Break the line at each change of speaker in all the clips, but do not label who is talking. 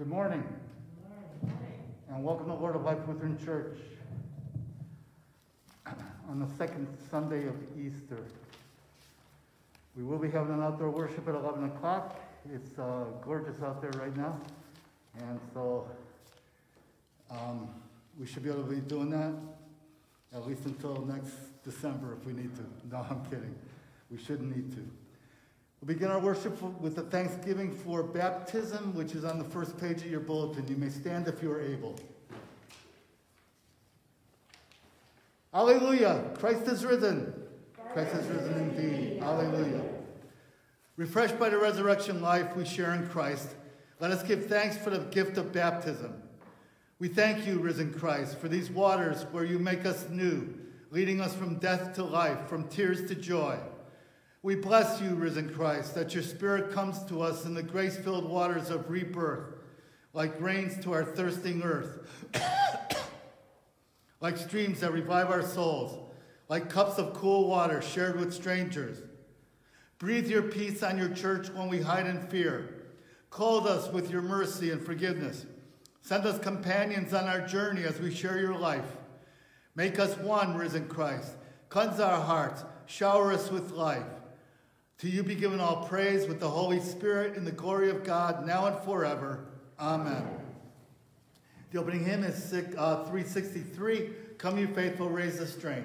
Good morning. And welcome to Lord of Life Lutheran Church on the second Sunday of Easter. We will be having an outdoor worship at 11 o'clock. It's uh, gorgeous out there right now. And so um, we should be able to be doing that at least until next December if we need to. No, I'm kidding. We shouldn't need to. We'll begin our worship with a thanksgiving for baptism, which is on the first page of your bulletin. You may stand if you are able. Alleluia! Christ is risen. Christ is risen indeed. Alleluia. Refreshed by the resurrection life we share in Christ, let us give thanks for the gift of baptism. We thank you, risen Christ, for these waters where you make us new, leading us from death to life, from tears to joy. We bless you, risen Christ, that your Spirit comes to us in the grace filled waters of rebirth, like rains to our thirsting earth, like streams that revive our souls, like cups of cool water shared with strangers. Breathe your peace on your church when we hide in fear. Clothe us with your mercy and forgiveness. Send us companions on our journey as we share your life. Make us one, risen Christ. Cleanse our hearts. Shower us with life. To you be given all praise with the Holy Spirit in the glory of God, now and forever. Amen. The opening hymn is uh, 363 Come, you faithful, raise the strain.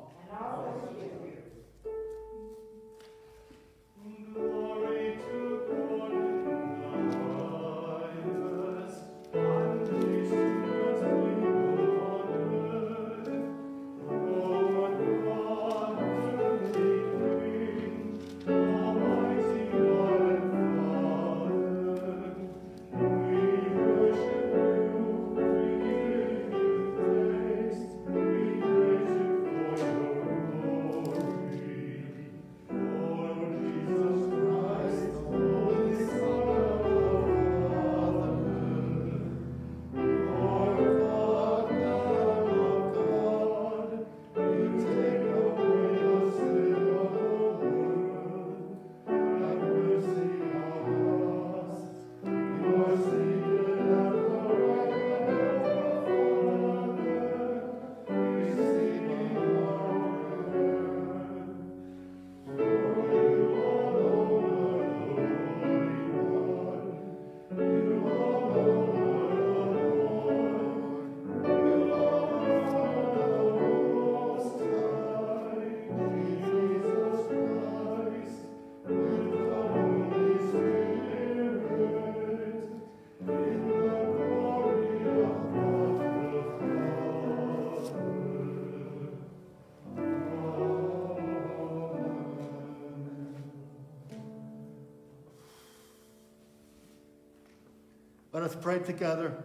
Let us pray together.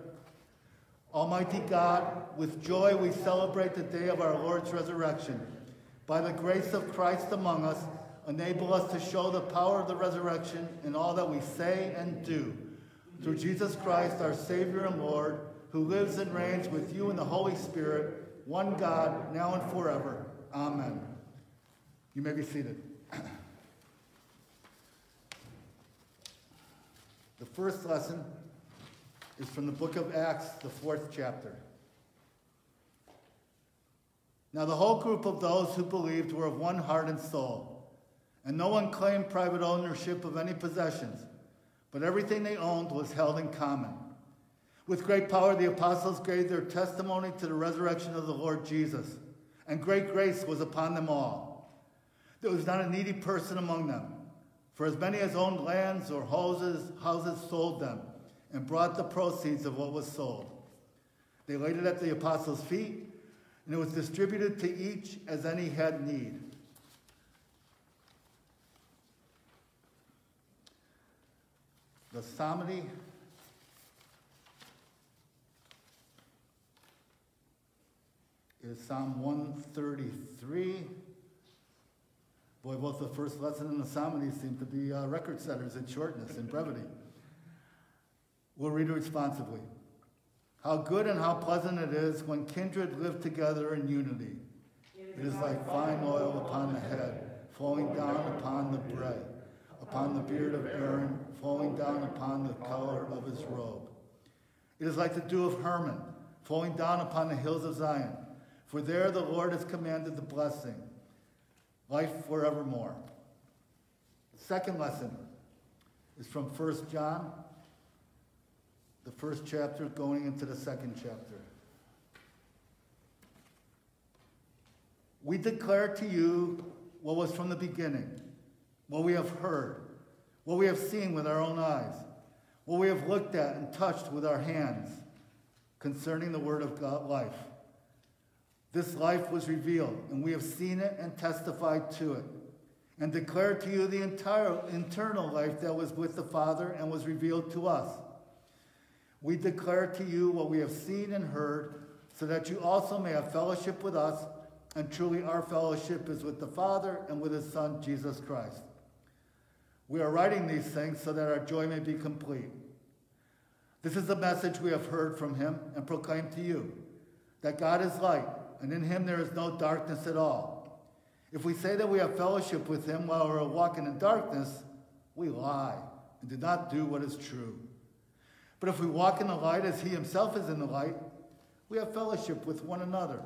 Almighty God, with joy we celebrate the day of our Lord's resurrection. By the grace of Christ among us, enable us to show the power of the resurrection in all that we say and do. Through Jesus Christ, our Savior and Lord, who lives and reigns with you in the Holy Spirit, one God, now and forever. Amen. You may be seated. The first lesson is from the book of Acts, the fourth chapter. Now, the whole group of those who believed were of one heart and soul, and no one claimed private ownership of any possessions, but everything they owned was held in common. With great power, the apostles gave their testimony to the resurrection of the Lord Jesus, and great grace was upon them all. There was not a needy person among them, for as many as owned lands or houses, houses sold them and brought the proceeds of what was sold. They laid it at the apostles' feet, and it was distributed to each as any had need. The psalmody is Psalm 133. Boy, both the first lesson and the psalmody seem to be uh, record setters in shortness and brevity. We'll read it responsively. How good and how pleasant it is when kindred live together in unity. It is like fine oil upon the head, flowing down upon the bread, upon the beard of Aaron, flowing down upon the color of his robe. It is like the dew of Hermon, flowing down upon the hills of Zion. For there the Lord has commanded the blessing, life forevermore. The second lesson is from 1 John the first chapter going into the second chapter. We declare to you what was from the beginning, what we have heard, what we have seen with our own eyes, what we have looked at and touched with our hands concerning the word of God life. This life was revealed, and we have seen it and testified to it, and declared to you the entire internal life that was with the Father and was revealed to us. We declare to you what we have seen and heard, so that you also may have fellowship with us, and truly our fellowship is with the Father and with his Son, Jesus Christ. We are writing these things so that our joy may be complete. This is the message we have heard from him and proclaimed to you that God is light, and in him there is no darkness at all. If we say that we have fellowship with him while we're walking in darkness, we lie and do not do what is true. But if we walk in the light as he himself is in the light, we have fellowship with one another.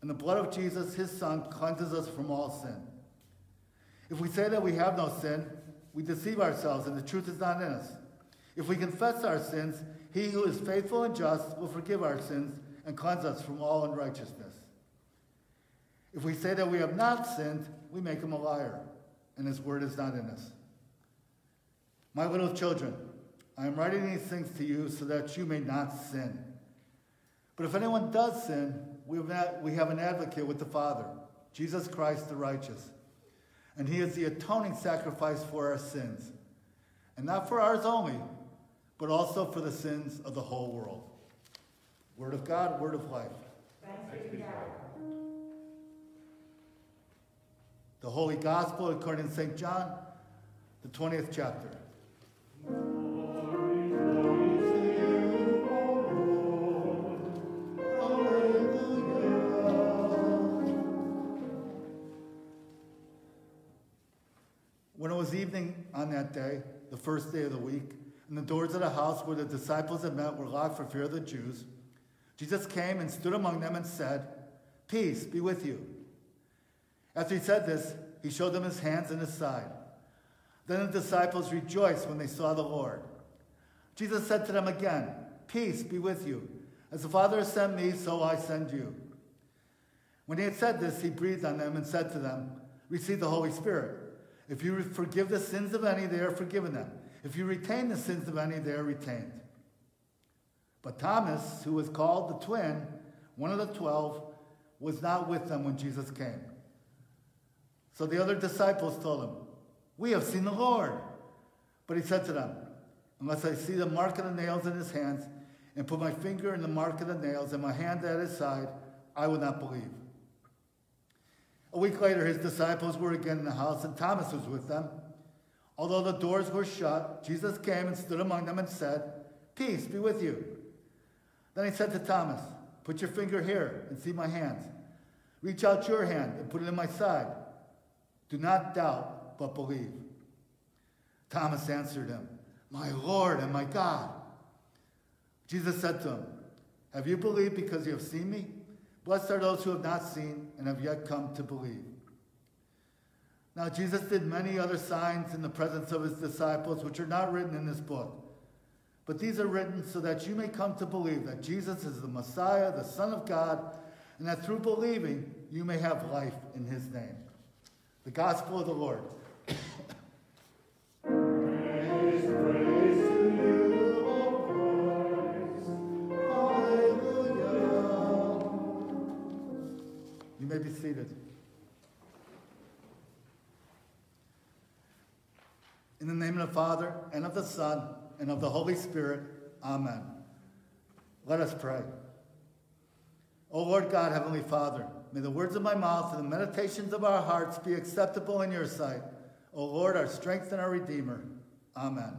And the blood of Jesus, his son, cleanses us from all sin. If we say that we have no sin, we deceive ourselves and the truth is not in us. If we confess our sins, he who is faithful and just will forgive our sins and cleanse us from all unrighteousness. If we say that we have not sinned, we make him a liar, and his word is not in us. My little children, I am writing these things to you so that you may not sin. But if anyone does sin, we have an advocate with the Father, Jesus Christ the righteous. And he is the atoning sacrifice for our sins. And not for ours only, but also for the sins of the whole world. Word of God, word of life. The Holy Gospel according to St. John, the 20th chapter. On that day, the first day of the week, and the doors of the house where the disciples had met were locked for fear of the Jews, Jesus came and stood among them and said, Peace be with you. After he said this, he showed them his hands and his side. Then the disciples rejoiced when they saw the Lord. Jesus said to them again, Peace be with you. As the Father has sent me, so I send you. When he had said this, he breathed on them and said to them, Receive the Holy Spirit. If you forgive the sins of any, they are forgiven them. If you retain the sins of any, they are retained. But Thomas, who was called the twin, one of the twelve, was not with them when Jesus came. So the other disciples told him, We have seen the Lord. But he said to them, Unless I see the mark of the nails in his hands, and put my finger in the mark of the nails, and my hand at his side, I will not believe. A week later, his disciples were again in the house, and Thomas was with them. Although the doors were shut, Jesus came and stood among them and said, Peace be with you. Then he said to Thomas, Put your finger here and see my hands. Reach out your hand and put it in my side. Do not doubt, but believe. Thomas answered him, My Lord and my God. Jesus said to him, Have you believed because you have seen me? Blessed are those who have not seen and have yet come to believe. Now, Jesus did many other signs in the presence of his disciples, which are not written in this book. But these are written so that you may come to believe that Jesus is the Messiah, the Son of God, and that through believing you may have life in his name. The Gospel of the Lord. May be seated. In the name of the Father, and of the Son, and of the Holy Spirit, Amen. Let us pray. O Lord God, Heavenly Father, may the words of my mouth and the meditations of our hearts be acceptable in your sight. O Lord, our strength and our Redeemer. Amen.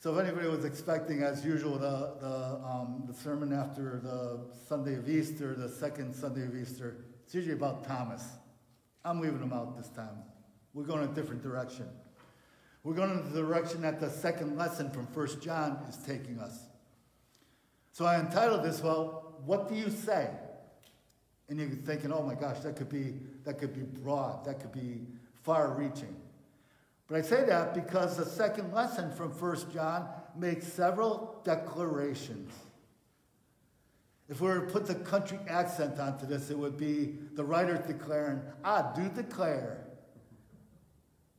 So if anybody was expecting, as usual, the, the, um, the sermon after the Sunday of Easter, the second Sunday of Easter, it's usually about Thomas. I'm leaving him out this time. We're going a different direction. We're going in the direction that the second lesson from 1 John is taking us. So I entitled this, well, what do you say? And you're thinking, oh my gosh, that could be that could be broad, that could be far reaching. But I say that because the second lesson from 1 John makes several declarations. If we were to put the country accent onto this, it would be the writer declaring, I do declare.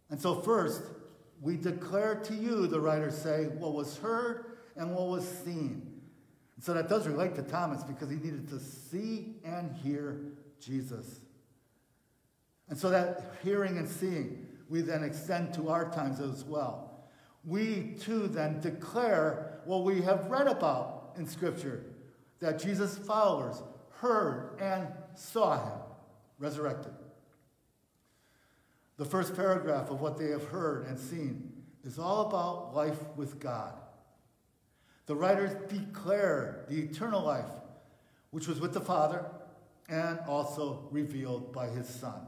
And so, first, we declare to you, the writers say, what was heard and what was seen. And so that does relate to Thomas because he needed to see and hear Jesus. And so that hearing and seeing, we then extend to our times as well. We too then declare what we have read about in Scripture that Jesus' followers heard and saw him resurrected. The first paragraph of what they have heard and seen is all about life with God. The writers declare the eternal life, which was with the Father and also revealed by his Son.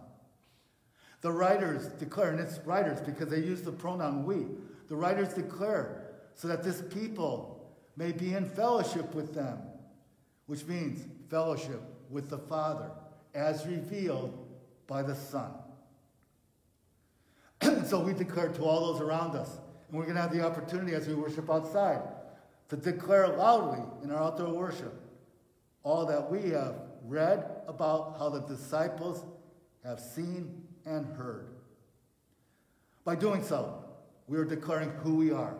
The writers declare, and it's writers because they use the pronoun we, the writers declare so that this people may be in fellowship with them, which means fellowship with the Father as revealed by the Son. so we declare to all those around us, And we're going to have the opportunity as we worship outside to declare loudly in our outdoor worship all that we have read about how the disciples have seen and heard. By doing so, we are declaring who we are.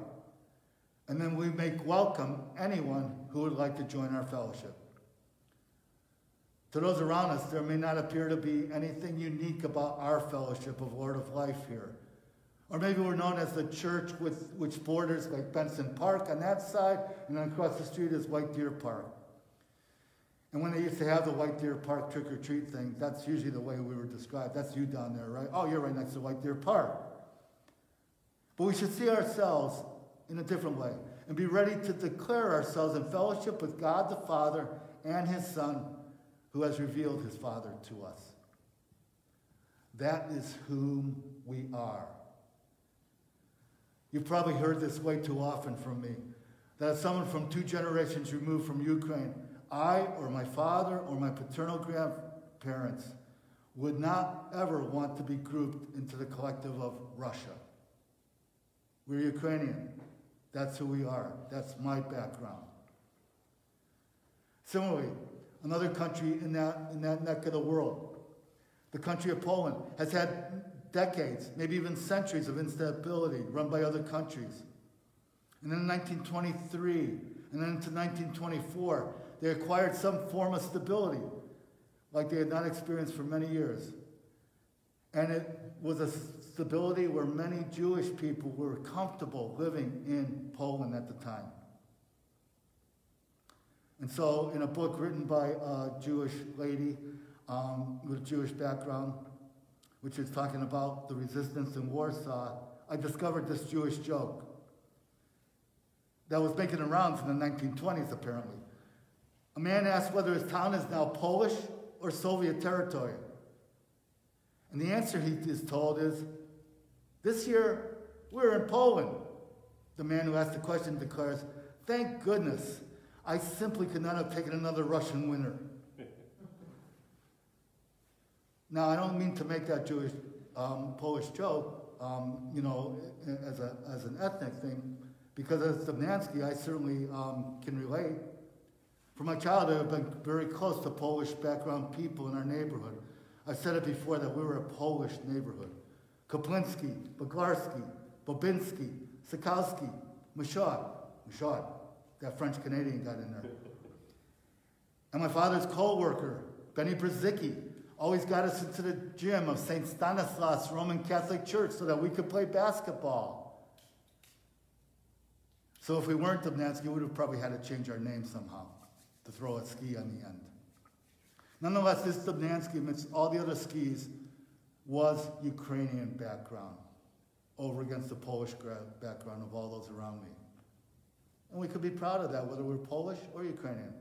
And then we make welcome anyone who would like to join our fellowship. To those around us, there may not appear to be anything unique about our fellowship of Lord of Life here. Or maybe we're known as the church with, which borders like Benson Park on that side, and then across the street is White Deer Park. And when they used to have the White Deer Park trick or treat thing, that's usually the way we were described. That's you down there, right? Oh, you're right next to White Deer Park. But we should see ourselves in a different way and be ready to declare ourselves in fellowship with God the Father and His Son, who has revealed His Father to us. That is whom we are. You've probably heard this way too often from me that someone from two generations removed from Ukraine, I or my father or my paternal grandparents would not ever want to be grouped into the collective of Russia. We're Ukrainian. That's who we are. That's my background. Similarly, another country in that, in that neck of the world, the country of Poland, has had decades, maybe even centuries of instability run by other countries. And then in 1923 and then into 1924, they acquired some form of stability like they had not experienced for many years. And it was a stability where many Jewish people were comfortable living in Poland at the time. And so, in a book written by a Jewish lady um, with a Jewish background, which is talking about the resistance in Warsaw, I discovered this Jewish joke that was making rounds in the 1920s, apparently. A man asked whether his town is now Polish or Soviet territory. And the answer he is told is, This year, we're in Poland. The man who asked the question declares, Thank goodness, I simply could not have taken another Russian winter. Now, I don't mean to make that Jewish um, Polish joke, um, you know, as, a, as an ethnic thing, because as Dobnansky, I certainly um, can relate. From my childhood, I've been very close to Polish background people in our neighborhood. I've said it before that we were a Polish neighborhood. Kaplinsky, Baglarski, Bobinski, Sikowski, Michaud, Michaud, that French Canadian got in there. And my father's co-worker, Benny Brzicki, always got us into the gym of St. Stanislaus Roman Catholic Church so that we could play basketball. So if we weren't Dobnansky, we would have probably had to change our name somehow to throw a ski on the end. Nonetheless, this Dobnansky, amidst all the other skis, was Ukrainian background over against the Polish background of all those around me. And we could be proud of that, whether we're Polish or Ukrainian.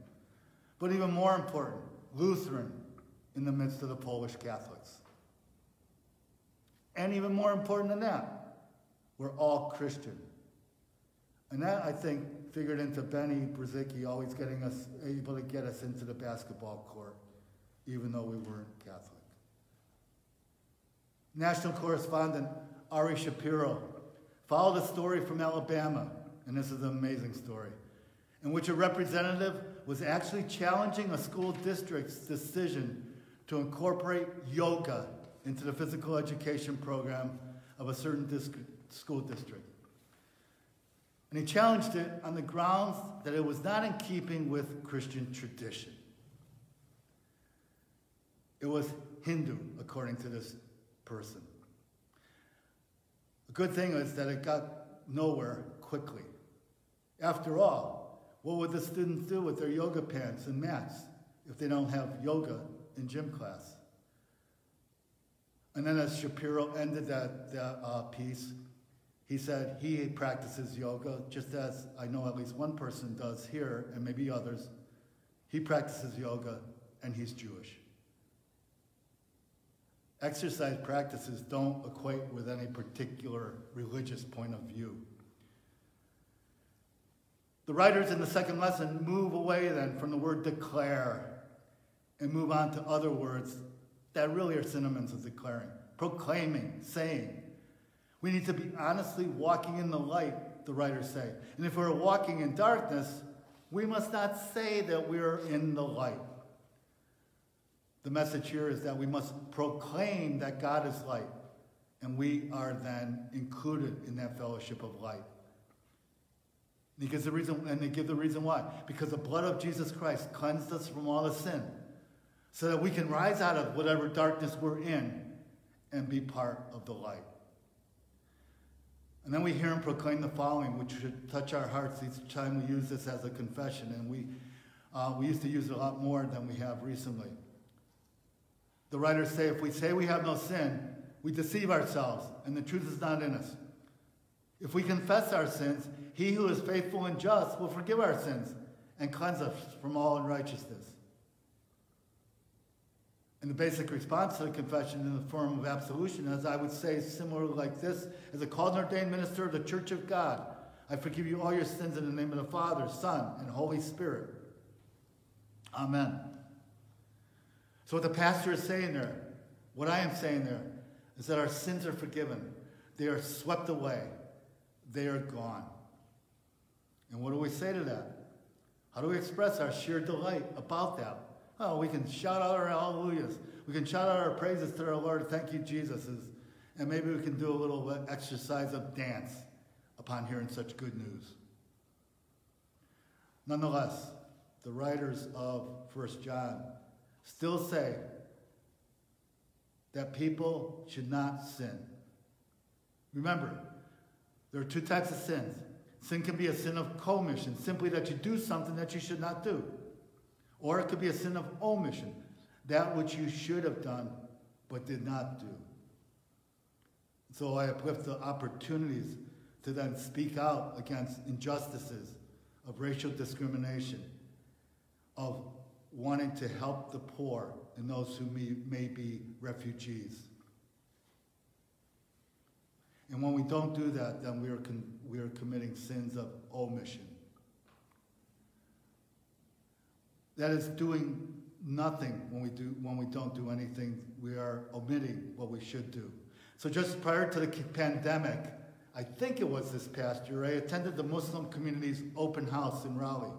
But even more important, Lutheran in the midst of the Polish Catholics. And even more important than that, we're all Christian. And that, I think, figured into Benny Brzicki always getting us, able to get us into the basketball court, even though we weren't Catholic. National correspondent Ari Shapiro followed a story from Alabama, and this is an amazing story, in which a representative was actually challenging a school district's decision to incorporate yoga into the physical education program of a certain school district. And he challenged it on the grounds that it was not in keeping with Christian tradition. It was Hindu, according to this person. The good thing is that it got nowhere quickly. After all, what would the students do with their yoga pants and mats if they don't have yoga in gym class? And then as Shapiro ended that, that uh, piece, he said he practices yoga just as I know at least one person does here, and maybe others. He practices yoga and he's Jewish. Exercise practices don't equate with any particular religious point of view. The writers in the second lesson move away then from the word declare and move on to other words that really are synonyms of declaring proclaiming, saying, We need to be honestly walking in the light, the writers say. And if we're walking in darkness, we must not say that we're in the light. The message here is that we must proclaim that God is light, and we are then included in that fellowship of light. Gives the reason, and they give the reason why. Because the blood of Jesus Christ cleansed us from all the sin, so that we can rise out of whatever darkness we're in and be part of the light. And then we hear him proclaim the following, which should touch our hearts each time we use this as a confession. And we, uh, we used to use it a lot more than we have recently. The writers say if we say we have no sin, we deceive ourselves, and the truth is not in us. If we confess our sins, he who is faithful and just will forgive our sins and cleanse us from all unrighteousness. And the basic response to the confession in the form of absolution, as I would say, similar like this As a called and ordained minister of the Church of God, I forgive you all your sins in the name of the Father, Son, and Holy Spirit. Amen. So, what the pastor is saying there, what I am saying there, is that our sins are forgiven, they are swept away, they are gone. And what do we say to that? How do we express our sheer delight about that? Oh, we can shout out our hallelujahs. We can shout out our praises to our Lord. Thank you, Jesus. And maybe we can do a little exercise of dance upon hearing such good news. Nonetheless, the writers of First John still say that people should not sin. Remember, there are two types of sins. Sin can be a sin of commission, simply that you do something that you should not do. Or it could be a sin of omission, that which you should have done but did not do. So I uplift the opportunities to then speak out against injustices of racial discrimination, of wanting to help the poor and those who may, may be refugees. And when we don't do that, then we are, we are committing sins of omission. That is doing nothing when we, do, when we don't do anything. We are omitting what we should do. So just prior to the pandemic, I think it was this past year, I attended the Muslim community's open house in Raleigh,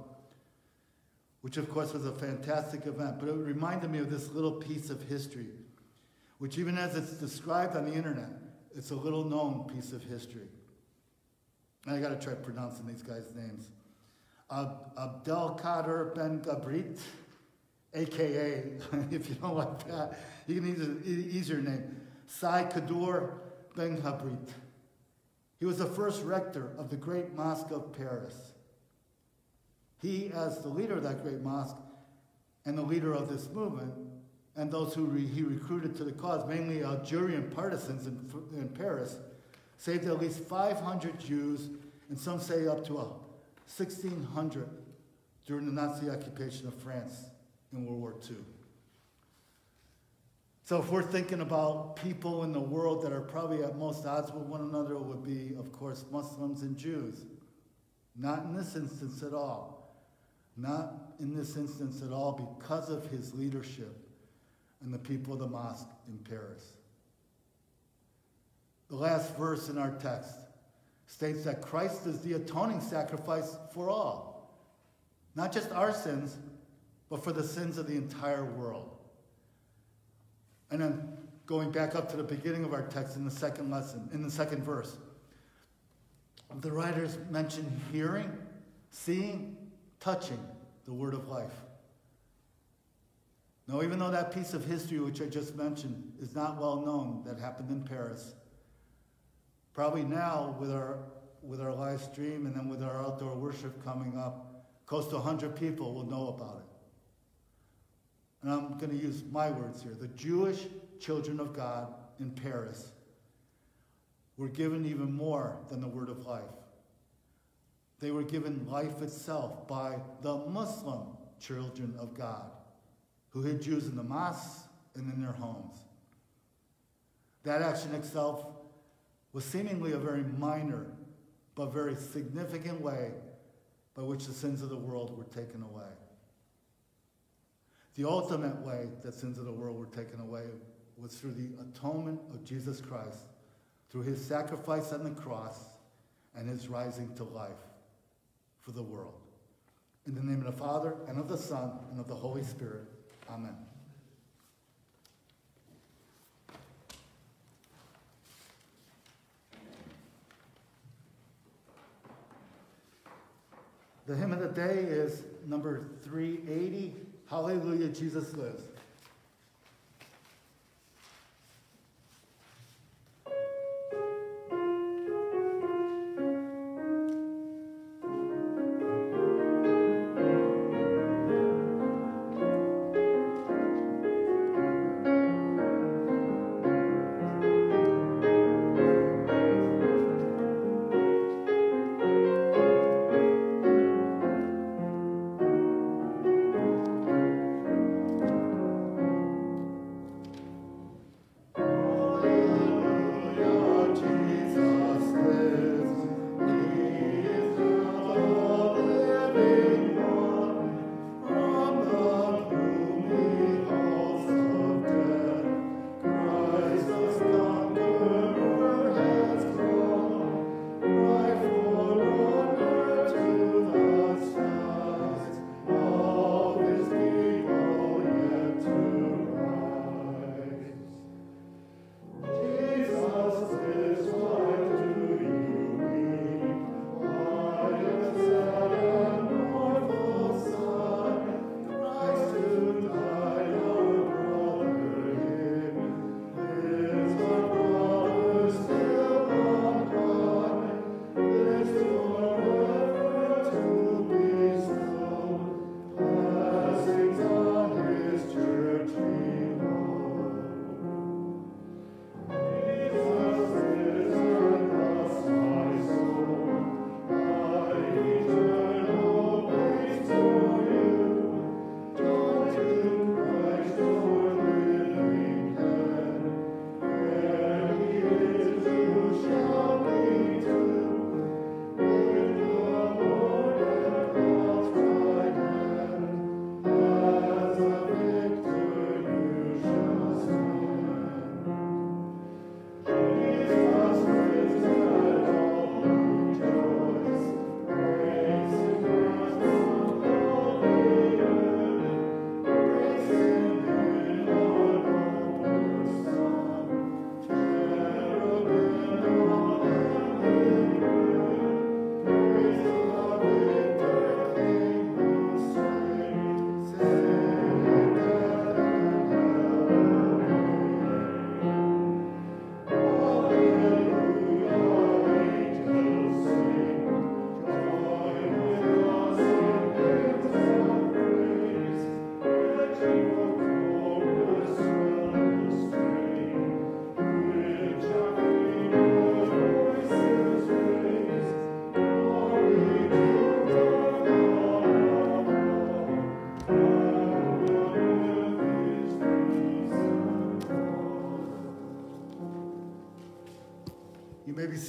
which of course was a fantastic event, but it reminded me of this little piece of history, which even as it's described on the internet, it's a little known piece of history. And I got to try pronouncing these guys' names. Abdel Kader Benghabrit, aka, if you don't like that, you can use an easier name, Si Kaddour Ben Gabrit. He was the first rector of the great mosque of Paris. He, as the leader of that great mosque and the leader of this movement, and those who re- he recruited to the cause, mainly Algerian partisans in, in Paris, saved at least 500 Jews, and some say up to a 1,600 during the Nazi occupation of France in World War II. So, if we're thinking about people in the world that are probably at most odds with one another, it would be, of course, Muslims and Jews. Not in this instance at all. Not in this instance at all because of his leadership and the people of the mosque in Paris. The last verse in our text states that Christ is the atoning sacrifice for all. Not just our sins, but for the sins of the entire world. And then going back up to the beginning of our text in the second lesson, in the second verse, the writers mention hearing, seeing, touching the word of life. Now, even though that piece of history which I just mentioned is not well known, that happened in Paris, Probably now, with our, with our live stream and then with our outdoor worship coming up, close to 100 people will know about it. And I'm going to use my words here. The Jewish children of God in Paris were given even more than the word of life. They were given life itself by the Muslim children of God who hid Jews in the mosques and in their homes. That action itself was seemingly a very minor but very significant way by which the sins of the world were taken away. The ultimate way that sins of the world were taken away was through the atonement of Jesus Christ through his sacrifice on the cross and his rising to life for the world. In the name of the Father, and of the Son, and of the Holy Spirit. Amen. The hymn of the day is number 380 Hallelujah, Jesus lives.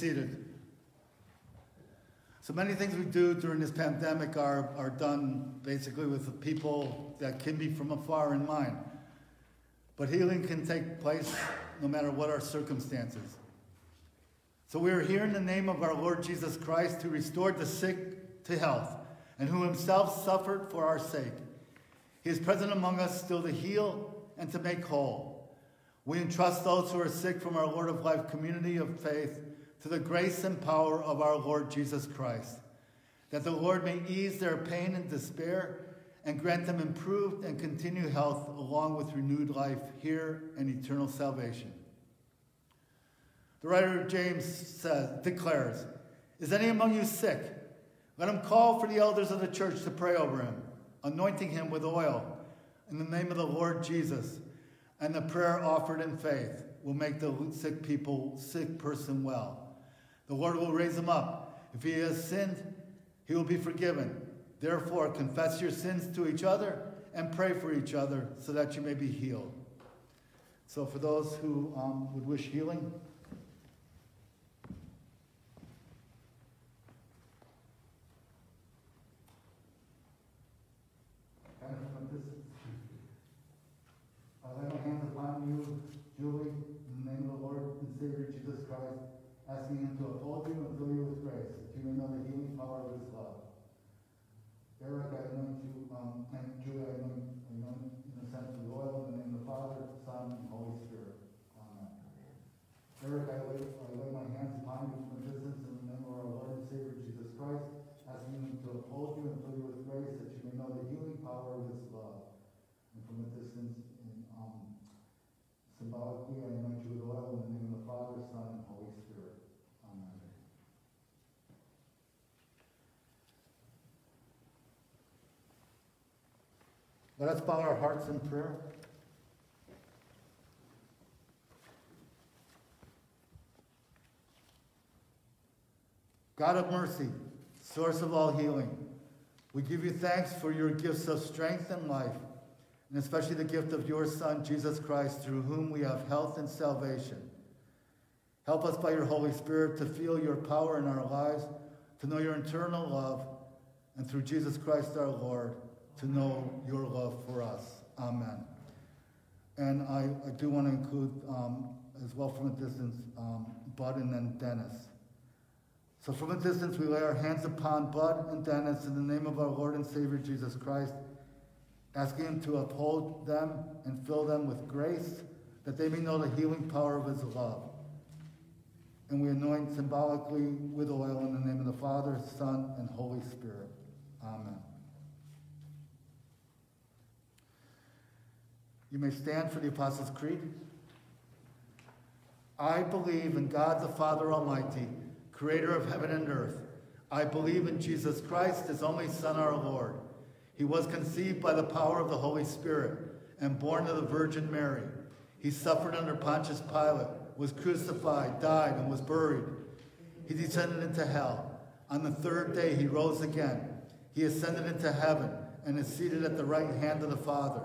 Seated. So many things we do during this pandemic are, are done basically with the people that can be from afar in mind. But healing can take place no matter what our circumstances. So we are here in the name of our Lord Jesus Christ, who restored the sick to health and who himself suffered for our sake. He is present among us still to heal and to make whole. We entrust those who are sick from our Lord of Life community of faith to the grace and power of our Lord Jesus Christ, that the Lord may ease their pain and despair and grant them improved and continued health along with renewed life here and eternal salvation. The writer of James says, declares, Is any among you sick? Let him call for the elders of the church to pray over him, anointing him with oil in the name of the Lord Jesus. And the prayer offered in faith will make the sick people, sick person well. The Lord will raise him up. If he has sinned, he will be forgiven. Therefore, confess your sins to each other and pray for each other so that you may be healed. So, for those who um, would wish healing, I lay my hands upon you, Julie, in the name of the Lord and Savior Jesus. Jesus Christ, asking him to uphold you and fill you with grace, that you may know the healing power of his love. Eric, I anoint you, um, and Julia, I anoint, I anoint in the sense of oil, in the name of the Father, Son, and Holy Spirit. Amen. Eric, I lay, I lay my hands upon you from a distance in the name of our Lord and Savior Jesus Christ, asking him to uphold you and fill you with grace, that you may know the healing power of his love. And from a distance, in, um, symbolically, I anoint you with oil in the name of the Father, Son, and Holy Spirit. Amen. Let us bow our hearts in prayer. God of mercy, source of all healing, we give you thanks for your gifts of strength and life, and especially the gift of your Son, Jesus Christ, through whom we have health and salvation. Help us by your Holy Spirit to feel your power in our lives, to know your eternal love, and through Jesus Christ our Lord, to know your love for us. Amen. And I, I do want to include, um, as well from a distance, um, Bud and then Dennis. So from a distance, we lay our hands upon Bud and Dennis in the name of our Lord and Savior Jesus Christ, asking Him to uphold them and fill them with grace, that they may know the healing power of His love. And we anoint symbolically with oil in the name of the Father, Son, and Holy Spirit. Amen. You may stand for the Apostles' Creed. I believe in God the Father Almighty, creator of heaven and earth. I believe in Jesus Christ, his only Son, our Lord. He was conceived by the power of the Holy Spirit and born of the Virgin Mary. He suffered under Pontius Pilate, was crucified, died, and was buried. He descended into hell. On the third day, he rose again. He ascended into heaven and is seated at the right hand of the Father.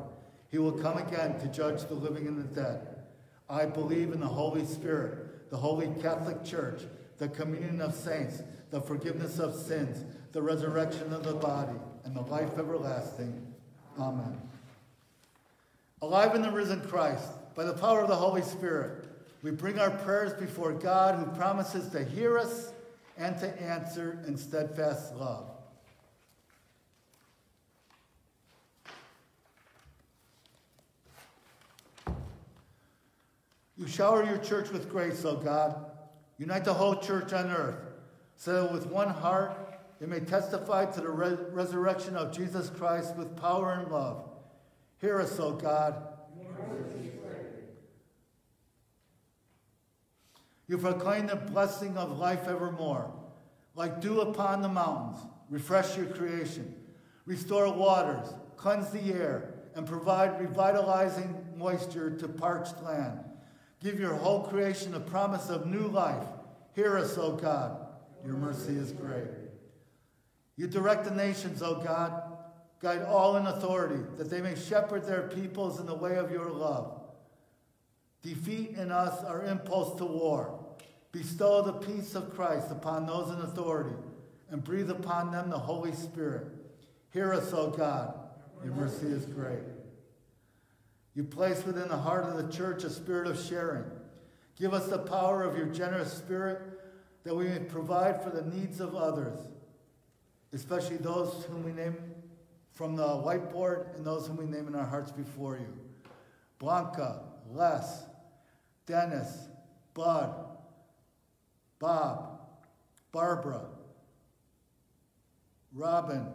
He will come again to judge the living and the dead. I believe in the Holy Spirit, the Holy Catholic Church, the communion of saints, the forgiveness of sins, the resurrection of the body, and the life everlasting. Amen. Alive in the risen Christ, by the power of the Holy Spirit, we bring our prayers before God who promises to hear us and to answer in steadfast love. You shower your church with grace, O God. Unite the whole church on earth, so that with one heart it may testify to the re- resurrection of Jesus Christ with power and love. Hear us, O God. You proclaim the blessing of life evermore. Like dew upon the mountains, refresh your creation, restore waters, cleanse the air, and provide revitalizing moisture to parched land. Give your whole creation a promise of new life. Hear us, O God. Your mercy is great. You direct the nations, O God. Guide all in authority, that they may shepherd their peoples in the way of your love. Defeat in us our impulse to war. Bestow the peace of Christ upon those in authority, and breathe upon them the Holy Spirit. Hear us, O God. Your mercy is great. You place within the heart of the church a spirit of sharing. Give us the power of your generous spirit that we may provide for the needs of others, especially those whom we name from the whiteboard and those whom we name in our hearts before you. Blanca, Les, Dennis, Bud, Bob, Barbara, Robin,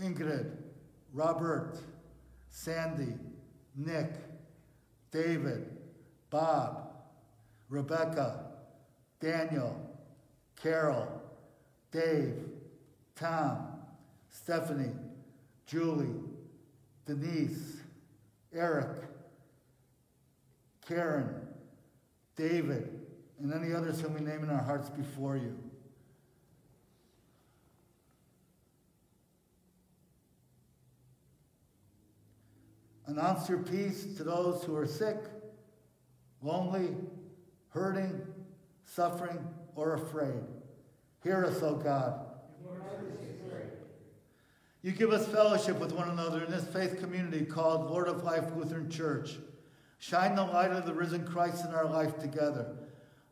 Ingrid, Robert, Sandy, Nick, David, Bob, Rebecca, Daniel, Carol, Dave, Tom, Stephanie, Julie, Denise, Eric, Karen, David, and any others whom we name in our hearts before you. Announce your peace to those who are sick, lonely, hurting, suffering, or afraid. Hear us, O God. You give us fellowship with one another in this faith community called Lord of Life Lutheran Church. Shine the light of the risen Christ in our life together,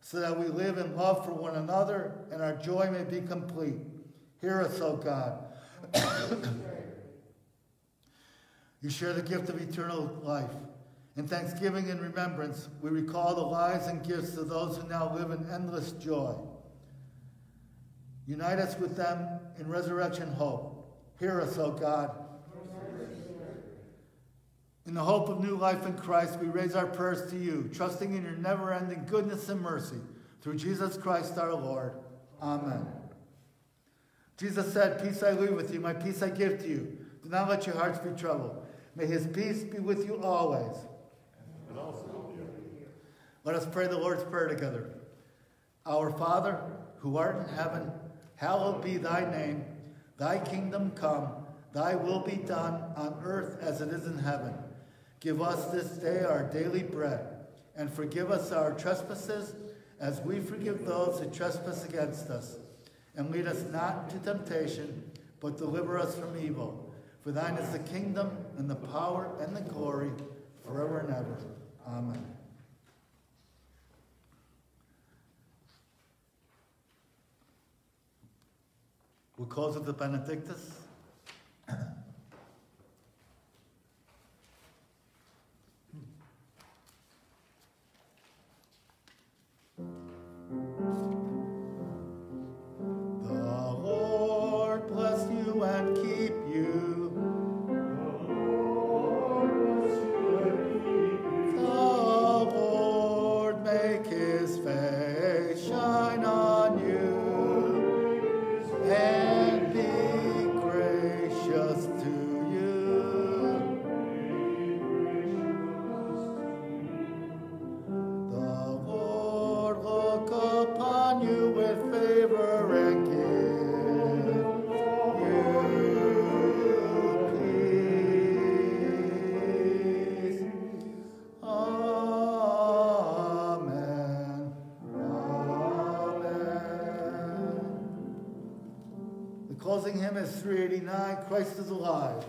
so that we live in love for one another and our joy may be complete. Hear us, O God. you share the gift of eternal life. In thanksgiving and remembrance, we recall the lives and gifts of those who now live in endless joy. Unite us with them in resurrection hope. Hear us, O God. In the hope of new life in Christ, we raise our prayers to you, trusting in your never ending goodness and mercy. Through Jesus Christ our Lord. Amen. Jesus said, Peace I leave with you, my peace I give to you. Do not let your hearts be troubled. May his peace be with you always.
And also with you.
Let us pray the Lord's Prayer together. Our Father, who art in heaven, hallowed be thy name. Thy kingdom come, thy will be done on earth as it is in heaven. Give us this day our daily bread, and forgive us our trespasses as we forgive those who trespass against us. And lead us not into temptation, but deliver us from evil. For thine is the kingdom, and the power, and the glory, forever and ever. Amen. We'll close with the Benedictus. closing hymn is 389 Christ is alive.